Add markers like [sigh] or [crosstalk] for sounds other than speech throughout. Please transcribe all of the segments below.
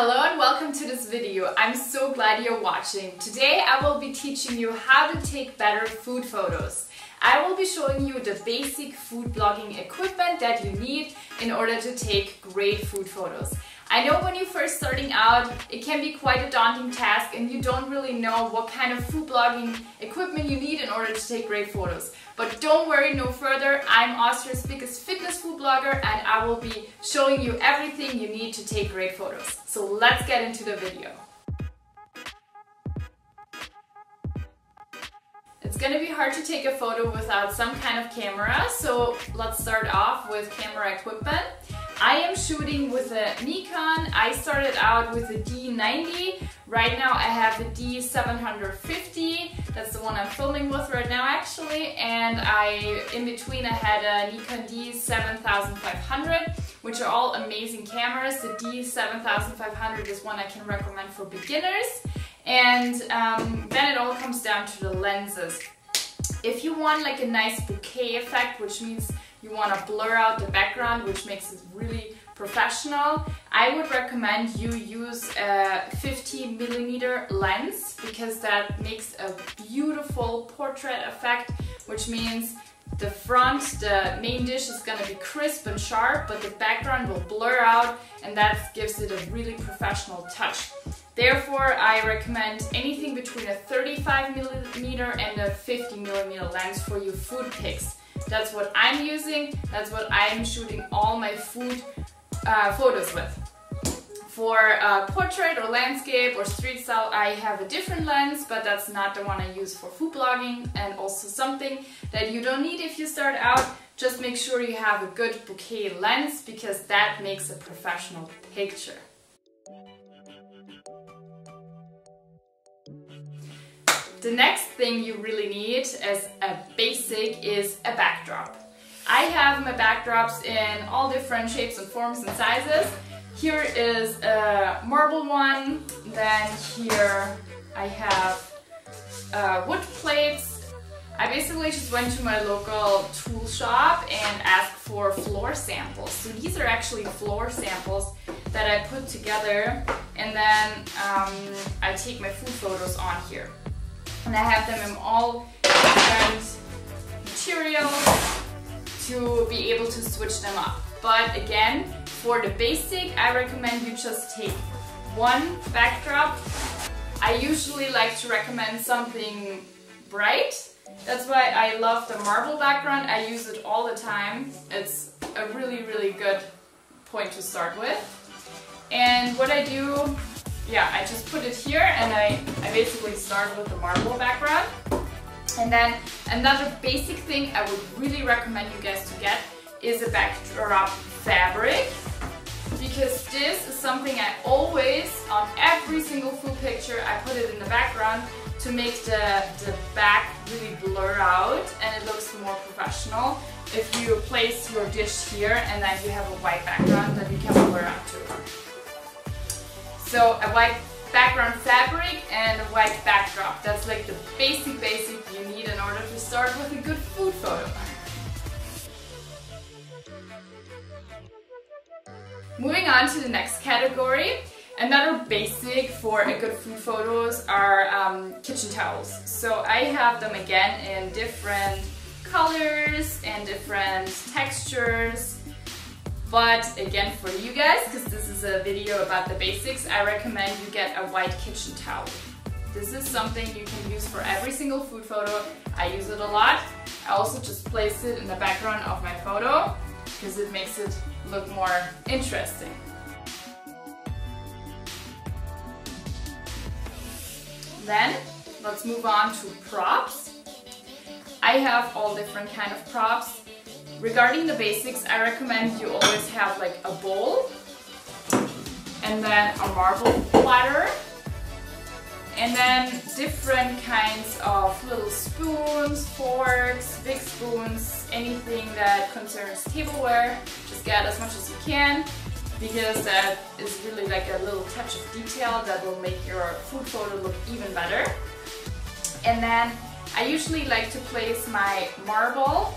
Hello and welcome to this video. I'm so glad you're watching. Today I will be teaching you how to take better food photos. I will be showing you the basic food blogging equipment that you need in order to take great food photos. I know when you're first starting out, it can be quite a daunting task and you don't really know what kind of food blogging equipment you need in order to take great photos. But don't worry no further, I'm Austria's biggest fitness food blogger and I will be showing you everything you need to take great photos. So let's get into the video. It's gonna be hard to take a photo without some kind of camera, so let's start off with camera equipment. I am shooting with a Nikon. I started out with a D90. Right now I have a D750. That's the one I'm filming with right now actually. And I, in between I had a Nikon D7500, which are all amazing cameras. The D7500 is one I can recommend for beginners. And um, then it all comes down to the lenses. If you want like a nice bokeh effect, which means you want to blur out the background, which makes it really professional, I would recommend you use a 50 millimeter lens because that makes a beautiful portrait effect, which means the front, the main dish is gonna be crisp and sharp, but the background will blur out and that gives it a really professional touch. Therefore, I recommend anything between a 35 millimeter and a 50 millimeter lens for your food pics. That's what I'm using. That's what I'm shooting all my food uh, photos with. For portrait or landscape or street style, I have a different lens, but that's not the one I use for food blogging and also something that you don't need if you start out. Just make sure you have a good bokeh lens because that makes a professional picture. The next thing you really need as a basic is a backdrop. I have my backdrops in all different shapes and forms and sizes. Here is a marble one, then here I have uh, wood plates. I basically just went to my local tool shop and asked for floor samples. So these are actually floor samples that I put together and then um, I take my food photos on here and I have them in all different materials to be able to switch them up. But again, for the basic, I recommend you just take one backdrop. I usually like to recommend something bright. That's why I love the marble background. I use it all the time. It's a really, really good point to start with. And what I do yeah, I just put it here and I, I basically start with the marble background. And then another basic thing I would really recommend you guys to get is a backdrop fabric because this is something I always, on every single food picture, I put it in the background to make the, the back really blur out and it looks more professional. If you place your dish here and then you have a white background, then you can blur out too. So a white background fabric and a white backdrop. That's like the basic basic you need in order to start with a good food photo. Moving on to the next category. Another basic for a good food photos are um, kitchen towels. So I have them again in different colors and different textures but again, for you guys, because this is a video about the basics, I recommend you get a white kitchen towel. This is something you can use for every single food photo. I use it a lot. I also just place it in the background of my photo because it makes it look more interesting. Then let's move on to props. I have all different kind of props. Regarding the basics, I recommend you always have like a bowl and then a marble platter and then different kinds of little spoons, forks, big spoons, anything that concerns tableware. Just get as much as you can because that is really like a little touch of detail that will make your food photo look even better. And then I usually like to place my marble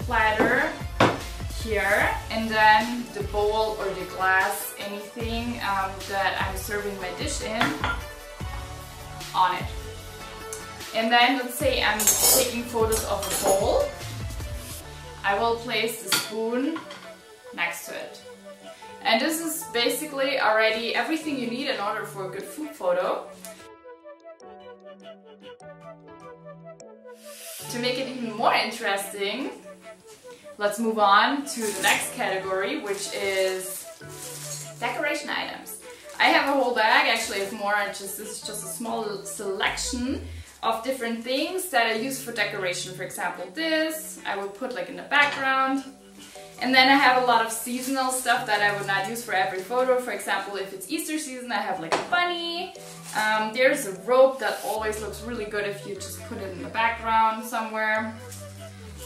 platter here and then the bowl or the glass, anything um, that I'm serving my dish in on it. And then let's say I'm taking photos of a bowl. I will place the spoon next to it. And this is basically already everything you need in order for a good food photo. To make it even more interesting, let's move on to the next category, which is decoration items. I have a whole bag actually of more, just, this is just a small selection of different things that I use for decoration. For example, this I will put like in the background. And then I have a lot of seasonal stuff that I would not use for every photo. For example, if it's Easter season, I have like a bunny. Um, there's a rope that always looks really good if you just put it in the background somewhere.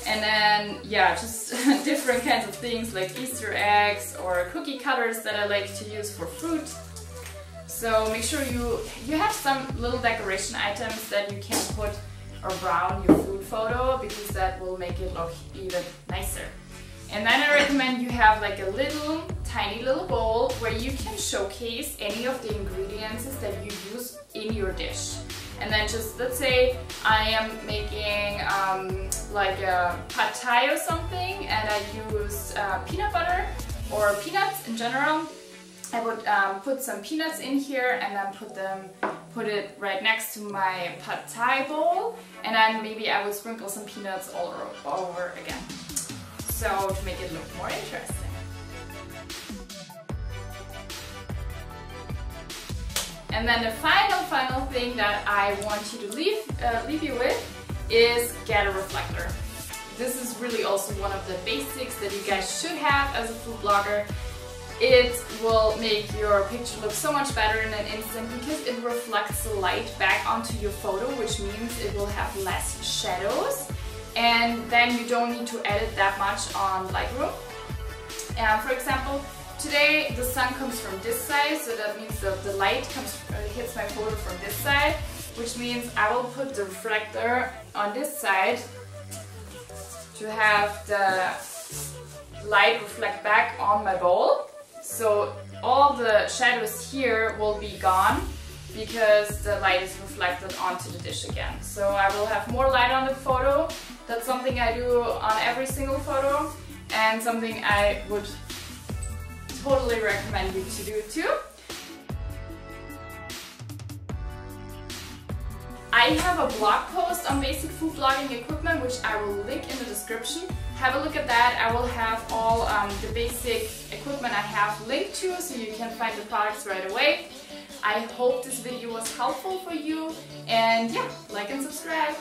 And then, yeah, just [laughs] different kinds of things like Easter eggs or cookie cutters that I like to use for fruit. So make sure you, you have some little decoration items that you can put around your food photo because that will make it look even nicer. And then I recommend you have like a little tiny little bowl where you can showcase any of the ingredients that you use in your dish. And then just, let's say I am making um, like a pad thai or something and I use uh, peanut butter or peanuts in general I would um, put some peanuts in here and then put them, put it right next to my pad thai bowl and then maybe I would sprinkle some peanuts all over again. So to make it look more interesting. And then the final, final thing that I want you to leave, uh, leave you with is get a reflector. This is really also one of the basics that you guys should have as a food blogger it will make your picture look so much better in an instant because it reflects the light back onto your photo which means it will have less shadows and then you don't need to edit that much on Lightroom. And for example, today the sun comes from this side so that means the, the light comes uh, hits my photo from this side which means I will put the reflector on this side to have the light reflect back on my bowl so all the shadows here will be gone because the light is reflected onto the dish again. So I will have more light on the photo. That's something I do on every single photo and something I would totally recommend you to do too. I have a blog post on basic food blogging equipment which I will link in the description have a look at that. I will have all um, the basic equipment I have linked to so you can find the products right away. I hope this video was helpful for you and yeah, like and subscribe.